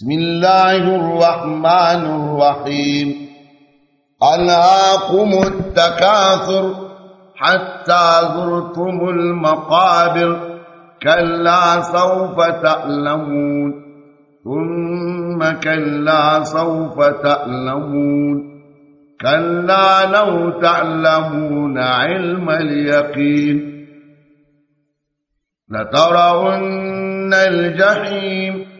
بسم الله الرحمن الرحيم ألهاكم التكاثر حتى زرتم المقابر كلا سوف تعلمون ثم كلا سوف تعلمون كلا لو تعلمون علم اليقين لترون الجحيم